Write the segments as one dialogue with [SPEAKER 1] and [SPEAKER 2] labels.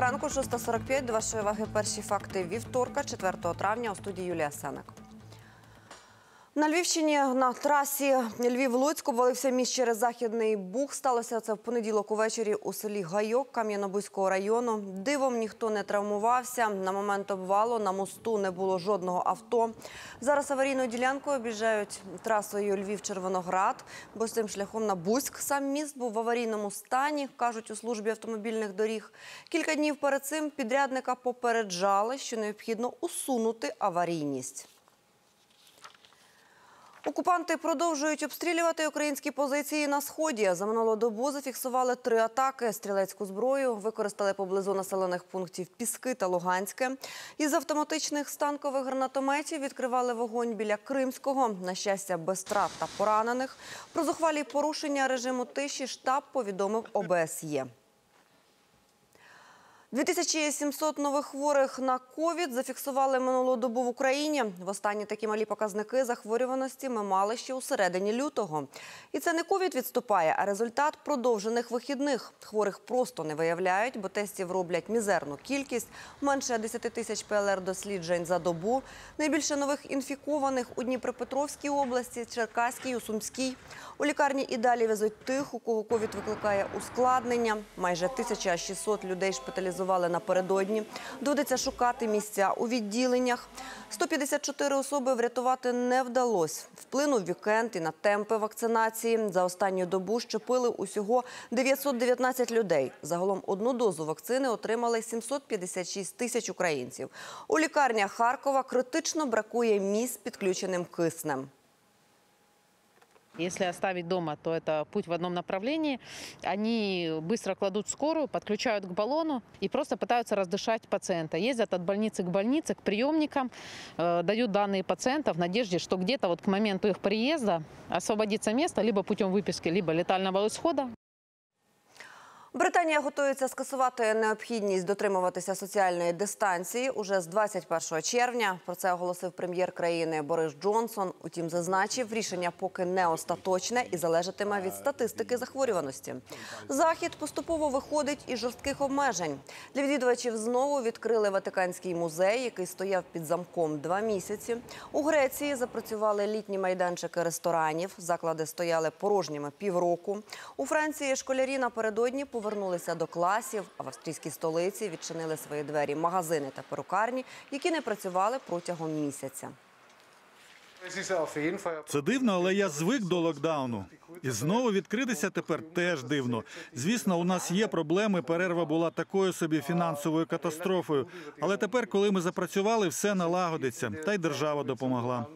[SPEAKER 1] ранку, 6.45. До вашої уваги перші факти вівторка, 4 травня. У студії Юлія Сенек. На Львівщині на трасі Львів-Луцьк обвалився міст через Західний Буг. Сталося це в понеділок увечері у селі Гайок Кам'янобузького району. Дивом ніхто не травмувався. На момент обвалу на мосту не було жодного авто. Зараз аварійною ділянкою об'їжджають трасою Львів-Червоноград, бо з цим шляхом на Бузьк. Сам міст був в аварійному стані, кажуть у службі автомобільних доріг. Кілька днів перед цим підрядника попереджали, що необхідно усунути аварійність. Окупанти продовжують обстрілювати українські позиції на сході. За минулу добу зафіксували три атаки. Стрілецьку зброю використали поблизу населених пунктів Піски та Луганське. Із автоматичних станкових гранатометів відкривали вогонь біля Кримського. На щастя, без страт та поранених. Про зухвалі порушення режиму тиші штаб повідомив ОБСЄ. 2700 нових хворих на ковід зафіксували минулу добу в Україні. Востанні такі малі показники захворюваності ми мали ще у середині лютого. І це не ковід відступає, а результат продовжених вихідних. Хворих просто не виявляють, бо тестів роблять мізерну кількість, менше 10 тисяч ПЛР-досліджень за добу. Найбільше нових інфікованих у Дніпропетровській області, Черкаській, у Сумській. У лікарні і далі везуть тих, у кого ковід викликає ускладнення. Майже 1600 людей шпиталізували напередодні. Доведеться шукати місця у відділеннях. 154 особи врятувати не вдалося. Вплинув вікенд і на темпи вакцинації. За останню добу щепили усього 919 людей. Загалом одну дозу вакцини отримали 756 тисяч українців. У лікарнях Харкова критично бракує місць підключеним киснем.
[SPEAKER 2] Если оставить дома, то это путь в одном направлении. Они быстро кладут скорую, подключают к баллону и просто пытаются раздышать пациента. Ездят от больницы к больнице, к приемникам, э, дают данные пациентов в надежде, что где-то вот к моменту их приезда освободится место либо путем выписки, либо летального исхода.
[SPEAKER 1] Британія готується скасувати необхідність дотримуватися соціальної дистанції уже з 21 червня. Про це оголосив прем'єр країни Борис Джонсон. Утім, зазначив, рішення поки не остаточне і залежатиме від статистики захворюваності. Захід поступово виходить із жорстких обмежень. Для відвідувачів знову відкрили Ватиканський музей, який стояв під замком два місяці. У Греції запрацювали літні майданчики ресторанів. Заклади стояли порожніми півроку. У Франції школярі напередодні повернулися до класів, а в австрійській столиці відчинили свої двері магазини та перукарні, які не працювали протягом місяця.
[SPEAKER 3] Це дивно, але я звик до локдауну. І знову відкритися тепер теж дивно. Звісно, у нас є проблеми. Перерва була такою собі фінансовою катастрофою. Але тепер, коли ми запрацювали, все налагодиться, та й держава допомогла.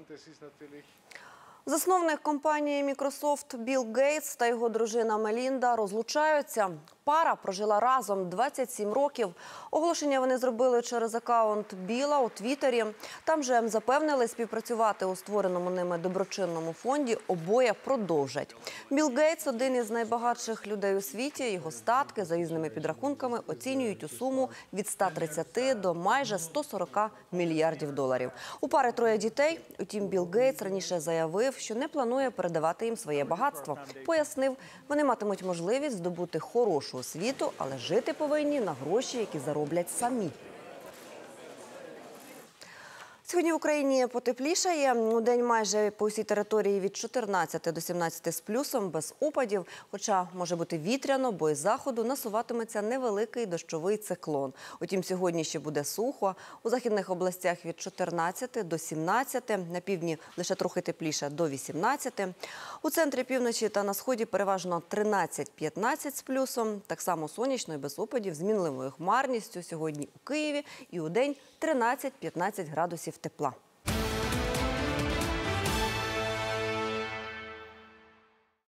[SPEAKER 1] Засновник компанії Microsoft Білл Гейтс та його дружина Мелінда розлучаються. Пара прожила разом 27 років. Оголошення вони зробили через акаунт Біла у Твіттері. Там же запевнили співпрацювати у створеному ними доброчинному фонді. Обоє продовжать. Білл Гейтс – один із найбагатших людей у світі. Його статки за різними підрахунками оцінюють у суму від 130 до майже 140 мільярдів доларів. У пари троє дітей. Утім, Білл Гейтс раніше заявив, що не планує передавати їм своє багатство. Пояснив, вони матимуть можливість здобути хорошу освіту, але жити повинні на гроші, які зароблять самі. Сьогодні в Україні потеплішає. У день майже по всій території від 14 до 17 з плюсом, без опадів. Хоча може бути вітряно, бо із заходу насуватиметься невеликий дощовий циклон. Утім, сьогодні ще буде сухо. У західних областях від 14 до 17, на півдні лише трохи тепліше до 18. У центрі півночі та на сході переважно 13-15 з плюсом. Так само сонячно і без опадів з мінливою хмарністю сьогодні у Києві і у день 13-15 градусів тепла.